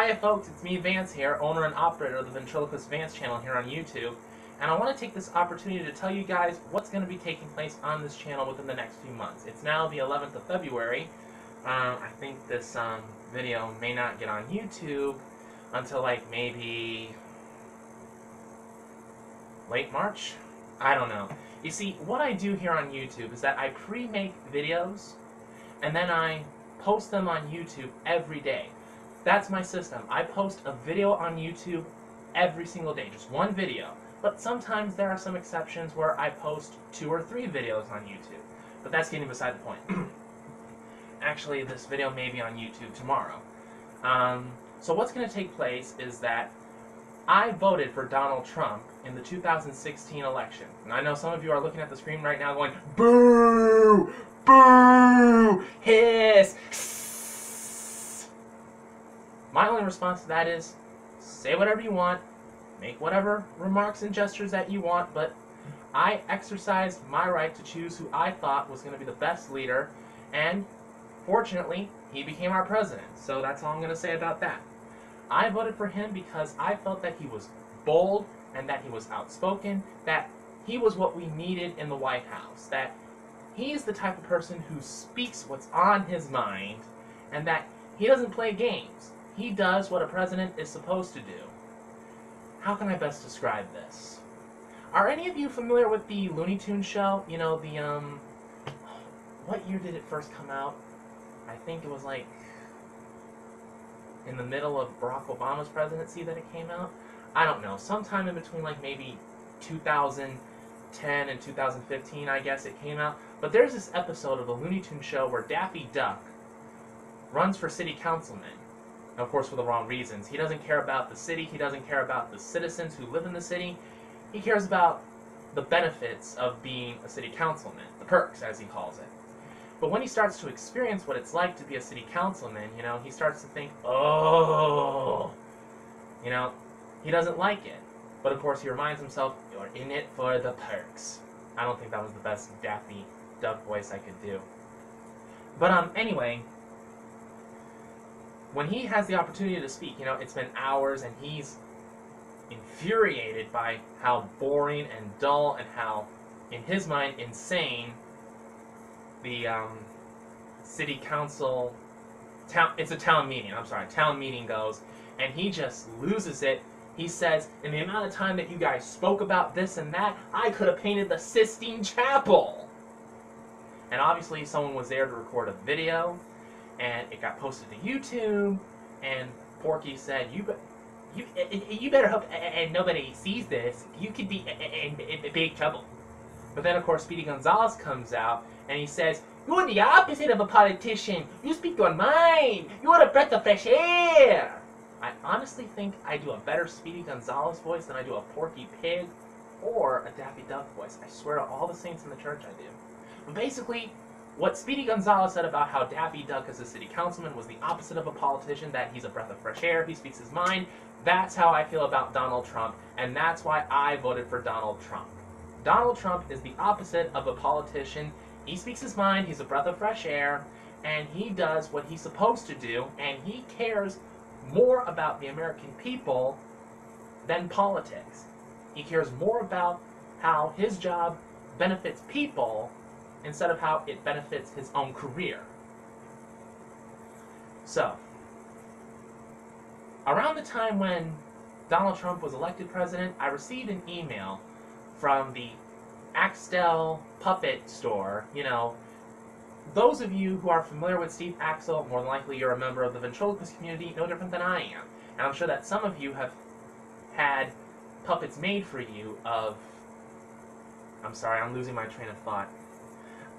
Hiya folks, it's me Vance here, owner and operator of the Ventriloquist Vance channel here on YouTube. And I want to take this opportunity to tell you guys what's going to be taking place on this channel within the next few months. It's now the 11th of February. Um, I think this um, video may not get on YouTube until like maybe late March? I don't know. You see, what I do here on YouTube is that I pre-make videos and then I post them on YouTube every day. That's my system. I post a video on YouTube every single day, just one video. But sometimes there are some exceptions where I post two or three videos on YouTube. But that's getting beside the point. Actually, this video may be on YouTube tomorrow. Um, so what's going to take place is that I voted for Donald Trump in the 2016 election. And I know some of you are looking at the screen right now going, Boo! Boo! Hiss! My only response to that is, say whatever you want, make whatever remarks and gestures that you want, but I exercised my right to choose who I thought was going to be the best leader, and fortunately, he became our president. So that's all I'm going to say about that. I voted for him because I felt that he was bold and that he was outspoken, that he was what we needed in the White House, that he is the type of person who speaks what's on his mind, and that he doesn't play games. He does what a president is supposed to do. How can I best describe this? Are any of you familiar with the Looney Tunes show? You know, the, um, what year did it first come out? I think it was like in the middle of Barack Obama's presidency that it came out. I don't know, sometime in between like maybe 2010 and 2015, I guess it came out. But there's this episode of the Looney Tunes show where Daffy Duck runs for city councilman. Of course, for the wrong reasons. He doesn't care about the city, he doesn't care about the citizens who live in the city. He cares about the benefits of being a city councilman, the perks, as he calls it. But when he starts to experience what it's like to be a city councilman, you know, he starts to think, oh, you know, he doesn't like it. But of course, he reminds himself, you're in it for the perks. I don't think that was the best Daffy Duck voice I could do. But um, anyway, when he has the opportunity to speak, you know, it's been hours and he's infuriated by how boring and dull and how, in his mind, insane the um, city council town it's a town meeting i'm sorry town meeting goes and he just loses it. He says in the amount of time that you guys spoke about this and that i could have painted the sistine chapel. And obviously someone was there to record a video and it got posted to youtube and porky said you you, eh, eh, eh, you better hope and nobody sees this you could be in, in, in big trouble but then, of course, Speedy Gonzales comes out and he says, You're the opposite of a politician. You speak your mind. You're a breath of fresh air. I honestly think I do a better Speedy Gonzales voice than I do a Porky Pig or a Daffy Duck voice. I swear to all the saints in the church I do. But basically, what Speedy Gonzales said about how Daffy Duck as a city councilman was the opposite of a politician, that he's a breath of fresh air, he speaks his mind. That's how I feel about Donald Trump, and that's why I voted for Donald Trump. Donald Trump is the opposite of a politician. He speaks his mind, he's a breath of fresh air, and he does what he's supposed to do, and he cares more about the American people than politics. He cares more about how his job benefits people instead of how it benefits his own career. So, around the time when Donald Trump was elected president, I received an email from the Axtell puppet store, you know, those of you who are familiar with Steve Axel, more than likely you're a member of the ventriloquist community, no different than I am. And I'm sure that some of you have had puppets made for you of... I'm sorry, I'm losing my train of thought.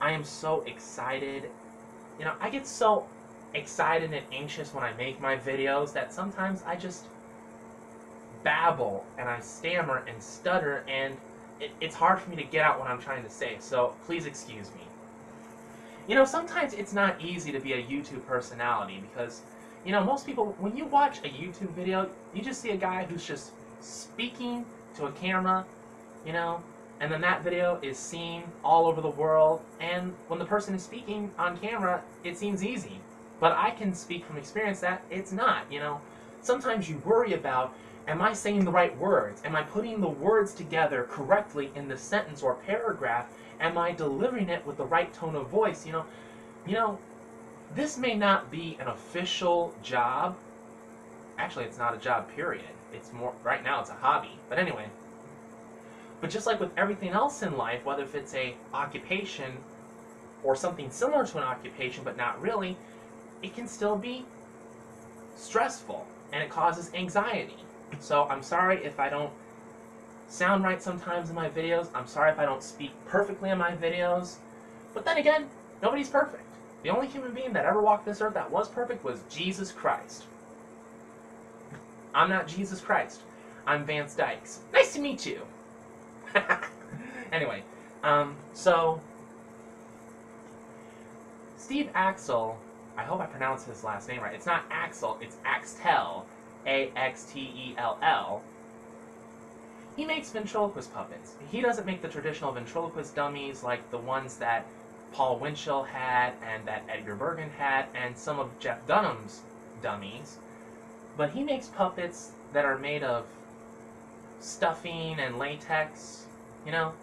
I am so excited. You know, I get so excited and anxious when I make my videos that sometimes I just babble and I stammer and stutter and it, it's hard for me to get out what I'm trying to say, so please excuse me. You know, sometimes it's not easy to be a YouTube personality because, you know, most people, when you watch a YouTube video, you just see a guy who's just speaking to a camera, you know, and then that video is seen all over the world, and when the person is speaking on camera, it seems easy. But I can speak from experience that it's not, you know. sometimes you worry about am I saying the right words? Am I putting the words together correctly in the sentence or paragraph? Am I delivering it with the right tone of voice? You know, you know, this may not be an official job. Actually, it's not a job, period. It's more, right now, it's a hobby. But anyway, but just like with everything else in life, whether if it's a occupation or something similar to an occupation but not really, it can still be stressful and it causes anxiety. So I'm sorry if I don't sound right sometimes in my videos. I'm sorry if I don't speak perfectly in my videos. But then again, nobody's perfect. The only human being that ever walked this earth that was perfect was Jesus Christ. I'm not Jesus Christ. I'm Vance Dykes. Nice to meet you. anyway, um, so Steve Axel, I hope I pronounced his last name right. It's not Axel, it's Axtell, A X T E L L. He makes ventriloquist puppets. He doesn't make the traditional ventriloquist dummies like the ones that Paul Winchell had and that Edgar Bergen had and some of Jeff Dunham's dummies. But he makes puppets that are made of stuffing and latex, you know.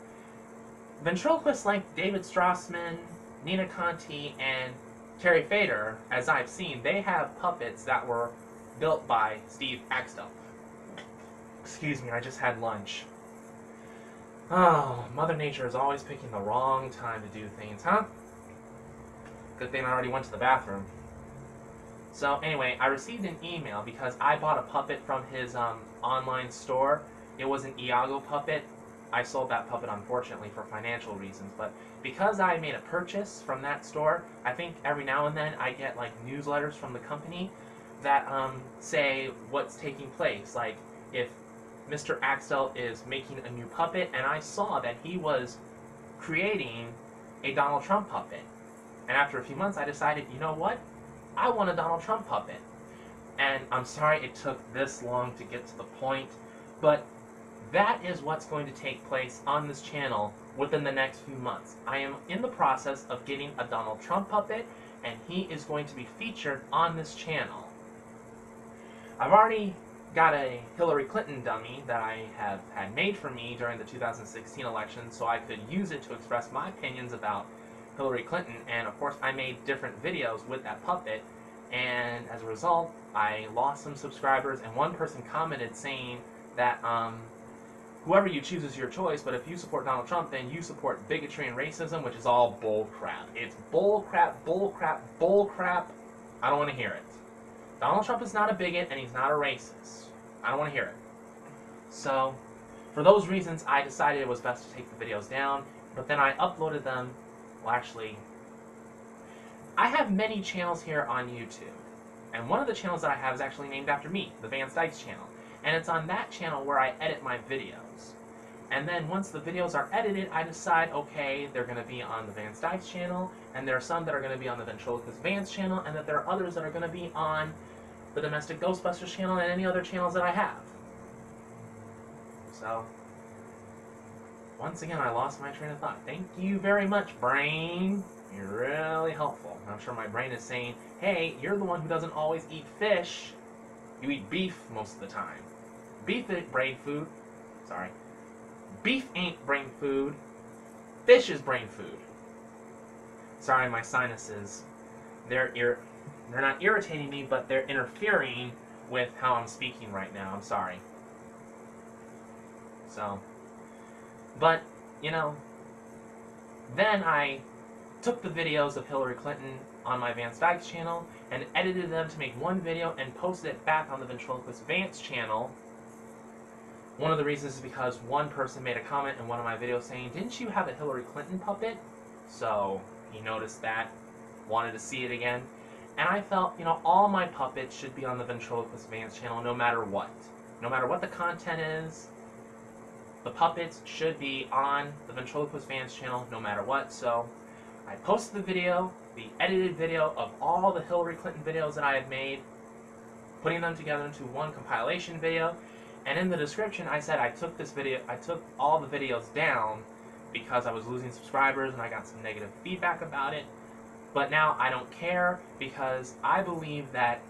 Ventriloquists like David Strassman, Nina Conti, and Terry Fator, as I've seen, they have puppets that were built by Steve Axtell. Excuse me, I just had lunch. Oh, Mother Nature is always picking the wrong time to do things, huh? Good thing I already went to the bathroom. So anyway, I received an email because I bought a puppet from his um, online store. It was an Iago puppet. I sold that puppet unfortunately for financial reasons, but because I made a purchase from that store, I think every now and then I get like newsletters from the company that um, say what's taking place. Like if Mr. Axel is making a new puppet, and I saw that he was creating a Donald Trump puppet. And after a few months, I decided, you know what? I want a Donald Trump puppet. And I'm sorry it took this long to get to the point, but that is what's going to take place on this channel within the next few months. I am in the process of getting a Donald Trump puppet, and he is going to be featured on this channel. I've already got a Hillary Clinton dummy that I have had made for me during the 2016 election so I could use it to express my opinions about Hillary Clinton. And of course, I made different videos with that puppet. And as a result, I lost some subscribers. And one person commented saying that um, whoever you choose is your choice, but if you support Donald Trump, then you support bigotry and racism, which is all bull crap. It's bull crap, bull crap, bull crap. I don't want to hear it. Donald Trump is not a bigot and he's not a racist. I don't want to hear it. So, for those reasons, I decided it was best to take the videos down, but then I uploaded them. Well, actually, I have many channels here on YouTube, and one of the channels that I have is actually named after me, the Vance Dykes channel, and it's on that channel where I edit my videos. And then once the videos are edited, I decide, okay, they're going to be on the Vance Dykes channel, and there are some that are going to be on the Ventriloquist Vance channel, and that there are others that are going to be on the Domestic Ghostbusters channel and any other channels that I have. So, once again, I lost my train of thought. Thank you very much, brain. You're really helpful. I'm sure my brain is saying, hey, you're the one who doesn't always eat fish. You eat beef most of the time. Beef ain't brain food. Sorry. Beef ain't brain food. Fish is brain food. Sorry, my sinuses. They're ir they're not irritating me, but they're interfering with how I'm speaking right now. I'm sorry. So, but, you know, then I took the videos of Hillary Clinton on my Vance Dykes channel and edited them to make one video and posted it back on the Ventriloquist Vance channel. One of the reasons is because one person made a comment in one of my videos saying, didn't you have a Hillary Clinton puppet? So he noticed that, wanted to see it again. And I felt, you know, all my puppets should be on the Ventriloquist Vance channel no matter what. No matter what the content is, the puppets should be on the Ventriloquist Vance channel no matter what. So I posted the video, the edited video of all the Hillary Clinton videos that I had made, putting them together into one compilation video. And in the description, I said I took this video, I took all the videos down because I was losing subscribers and I got some negative feedback about it. But now I don't care because I believe that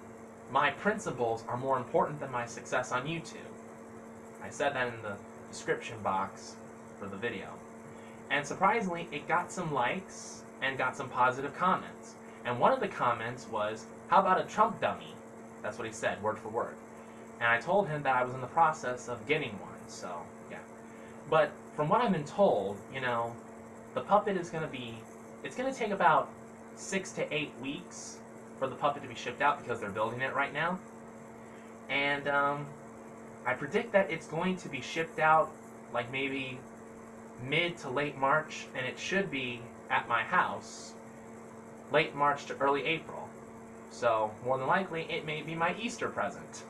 my principles are more important than my success on YouTube. I said that in the description box for the video. And surprisingly, it got some likes and got some positive comments. And one of the comments was, How about a Trump dummy? That's what he said, word for word. And I told him that I was in the process of getting one, so yeah. But from what I've been told, you know, the puppet is going to be, it's going to take about six to eight weeks for the puppet to be shipped out because they're building it right now. And um, I predict that it's going to be shipped out like maybe mid to late March, and it should be at my house late March to early April. So, more than likely, it may be my Easter present.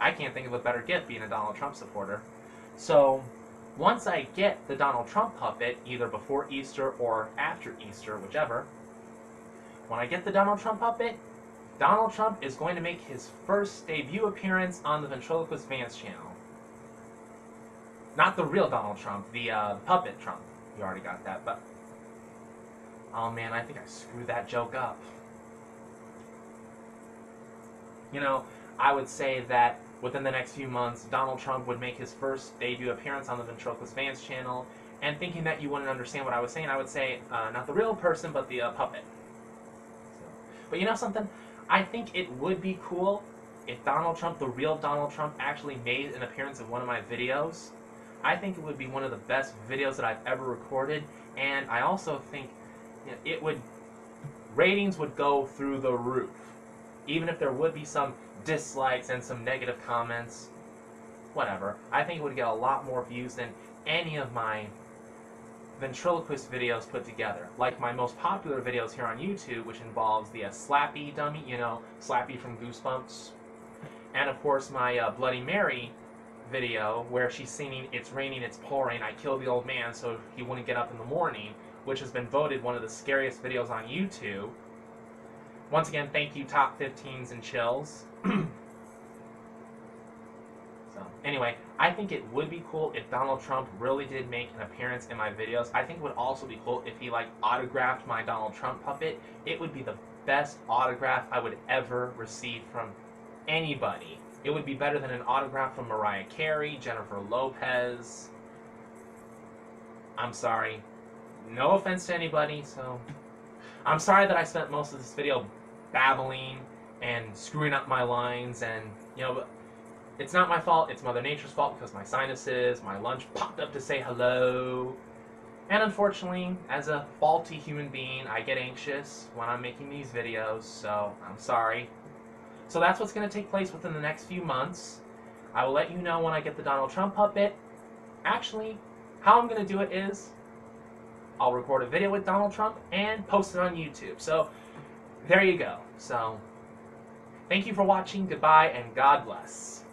I can't think of a better gift being a Donald Trump supporter. So, once I get the Donald Trump puppet, either before Easter or after Easter, whichever, when I get the Donald Trump puppet, Donald Trump is going to make his first debut appearance on the Ventriloquist Vance channel. Not the real Donald Trump, the uh, puppet Trump. You already got that, but... Oh man, I think I screwed that joke up. You know, I would say that within the next few months, Donald Trump would make his first debut appearance on the Ventriloquist Vance channel, and thinking that you wouldn't understand what I was saying, I would say, uh, not the real person, but the uh, puppet. So, but you know something? I think it would be cool if Donald Trump, the real Donald Trump, actually made an appearance in one of my videos. I think it would be one of the best videos that I've ever recorded, and I also think you know, it would ratings would go through the roof, even if there would be some dislikes and some negative comments. Whatever. I think it would get a lot more views than any of my ventriloquist videos put together. Like my most popular videos here on YouTube, which involves the uh, Slappy dummy, you know, Slappy from Goosebumps. And of course my uh, Bloody Mary video where she's singing It's Raining, It's Pouring, I Killed the Old Man so he wouldn't get up in the morning, which has been voted one of the scariest videos on YouTube. Once again, thank you Top 15s and Chills. so, anyway, I think it would be cool if Donald Trump really did make an appearance in my videos. I think it would also be cool if he, like, autographed my Donald Trump puppet. It would be the best autograph I would ever receive from anybody. It would be better than an autograph from Mariah Carey, Jennifer Lopez. I'm sorry. No offense to anybody, so... I'm sorry that I spent most of this video babbling and screwing up my lines and, you know, it's not my fault, it's Mother Nature's fault because my sinuses, my lunch popped up to say hello. And unfortunately, as a faulty human being, I get anxious when I'm making these videos, so I'm sorry. So that's what's going to take place within the next few months. I will let you know when I get the Donald Trump puppet. Actually, how I'm going to do it is I'll record a video with Donald Trump and post it on YouTube. So there you go. So thank you for watching. Goodbye and God bless.